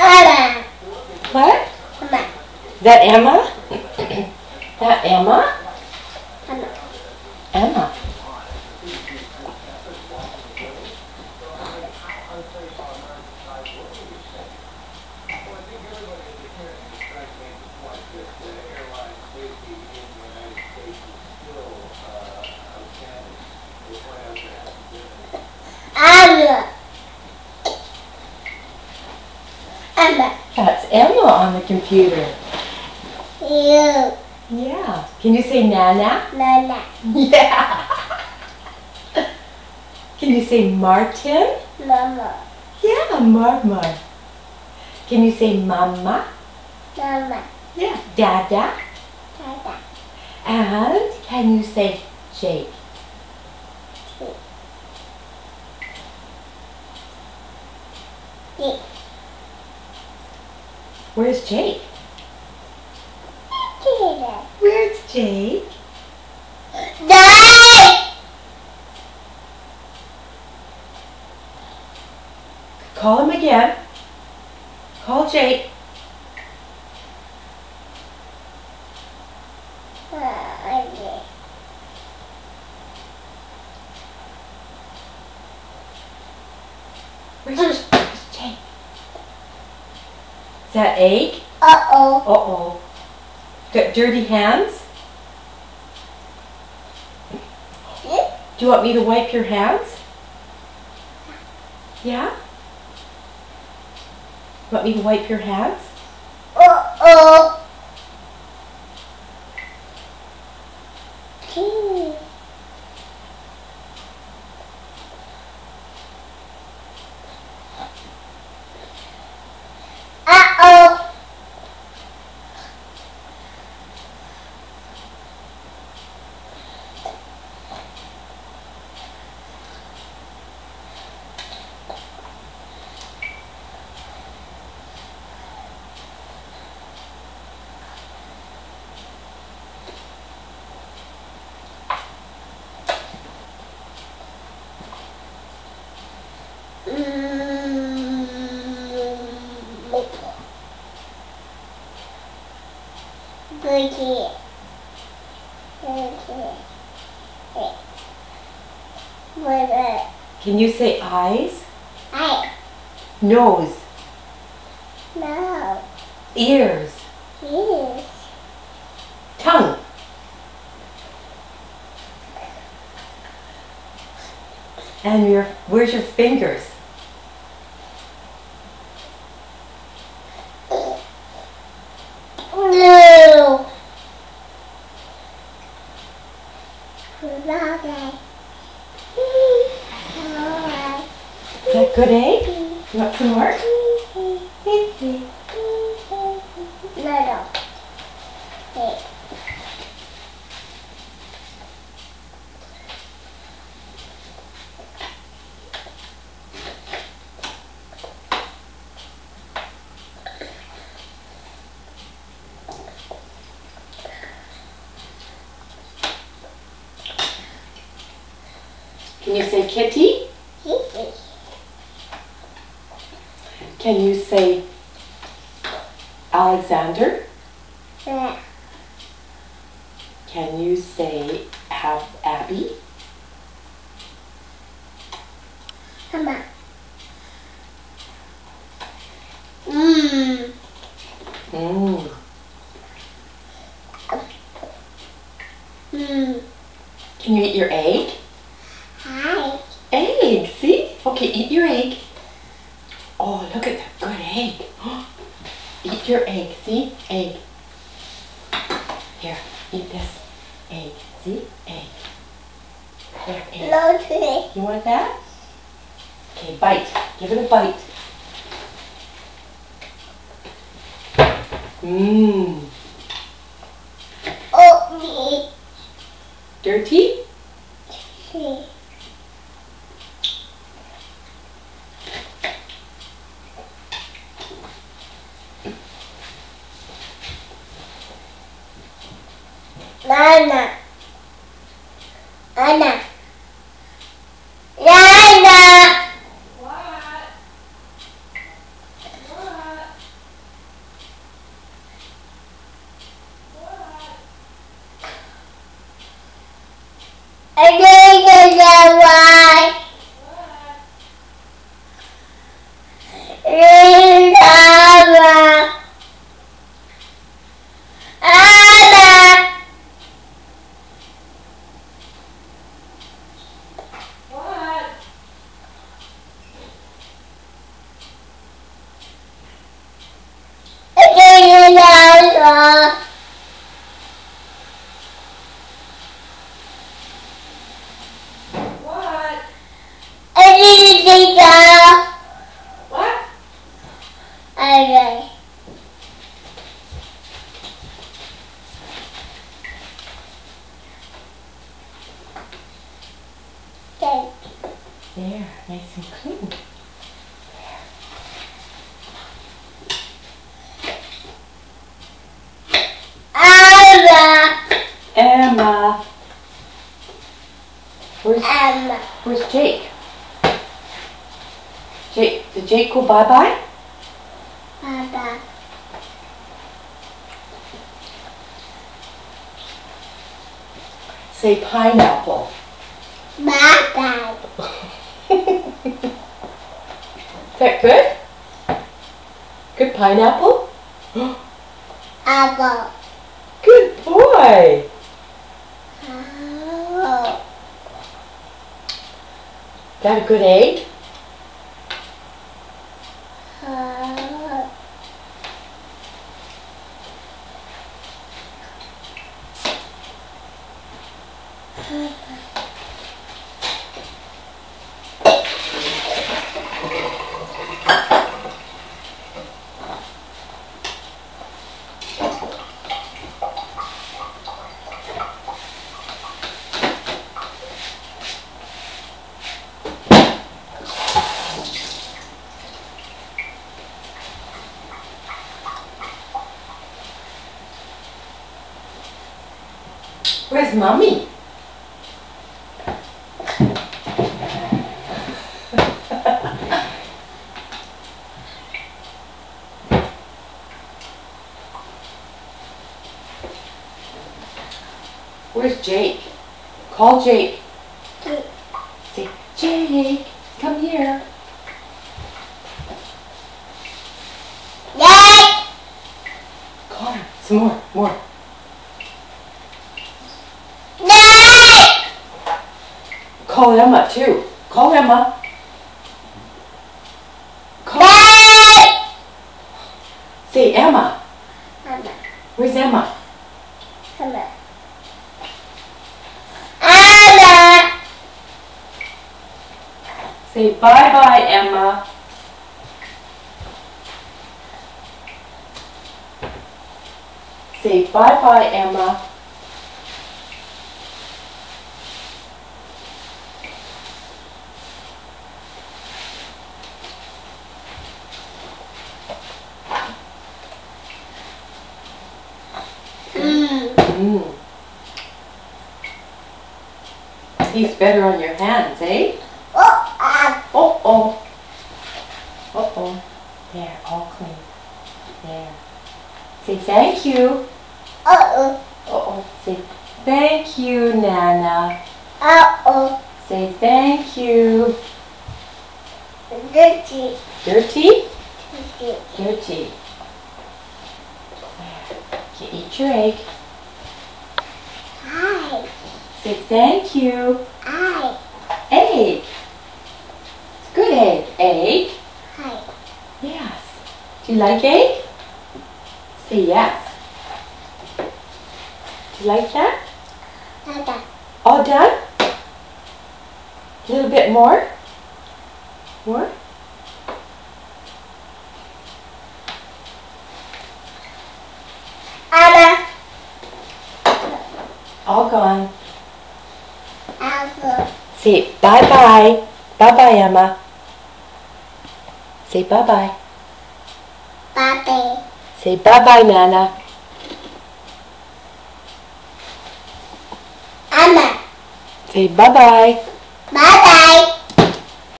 Emma. What? Emma. That Emma? that Emma? Emma. Emma. Emma. Emma. That's Emma on the computer. You. Yeah. Can you say Nana? Nana. Yeah. Can you say Martin? Mama. Yeah, Marmar. Can you say Mama? Mama. Yeah. Dada? Dada. And can you say Jake? Jake. Where's Jake? Where's Jake? Call him again. Call Jake. Okay. Where's, where's Jake? Is that egg? Uh-oh. Uh-oh. Got dirty hands? Do you want me to wipe your hands? Yeah? Want me to wipe your hands? Uh-oh. Can you say eyes? I Nose? no. Ears? Ears. Tongue? And your, where's your fingers? No. Okay. That good egg? You want some more? No, no. Can you say kitty? Can you say Alexander? Yeah. Can you say have Abby? Come on. Mmm. Mm. Mmm. Can you eat your egg? Hi. Egg, see? Okay, eat your egg. Oh, look at that good egg. eat your egg, see? Egg. Here, eat this egg. See? Egg. There, egg. No. You want that? Okay, bite. Give it a bite. Mmm. Oh, me. Dirty? Nana. Anna. Nana. Mama. Mama. What? Mama. What? Mama. What? Okay. Okay. There, nice and clean. Mama. Emma. Where's Mama. Where's Jake? Jake, did Jake go bye bye? Baba. Say pineapple. Baba. Is that good? Good pineapple? Apple. Good boy. Oh. That a good egg? Oh. Where's mommy? Where's Jake? Call Jake. Say, Jake, come here. Yay! Call him. Some more, more. Call Emma too. Call Emma. Call. Yay! Say Emma. Mama. Where's Emma? Mama. Mama. Say bye bye, Emma. Say bye bye, Emma. He's better on your hands, eh? Oh, ah. Oh oh. Uh oh. There, all clean. There. Say thank you. Uh-oh. Uh oh. Say thank you, Nana. Uh-oh. Say thank you. Dirty. Dirty? Dirty. Dirty. You eat your egg. Say thank you. Hi. Egg. It's good egg. Egg. Hi. Yes. Do you like egg? Say yes. Do you like that? Dada. All done? A little bit more? More? Anna. All gone. Apple. Say bye bye. Bye bye, Emma. Say bye bye. Bye-bye. Say bye bye, Nana. Anna. Say bye bye. Bye